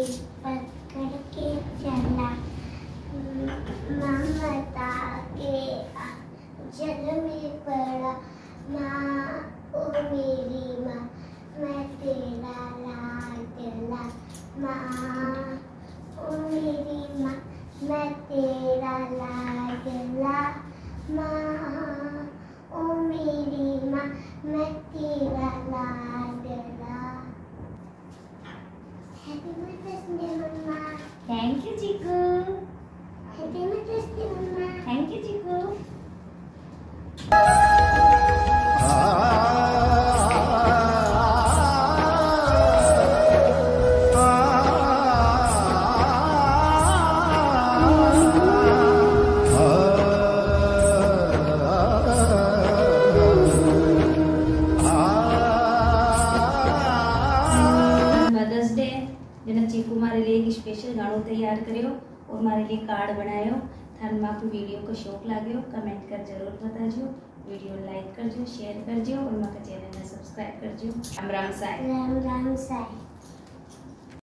पेड़ पकड़ चला के जल पड़ा माँ ओ मेरी माँ मैं तेरा लाडला माँ ओ माँ मैं तेरा लाडला माँ मेरी माँ मैं तेरा Thank you, G. જેને ચીકુ મારે લઈ એક સ્પેશિયલ ગાળો તૈયાર કર્યો ઓર મારે લઈ કાર્ડ બનાવ્યો थान आपको वीडियो को शौक लगे कमेंट कर ज़रूर बताजो। वीडियो लाइक करजो शेयर करजो और मेरा चैनल ने सब्सक्राइब करजो। राम राम साई। राम राम साई।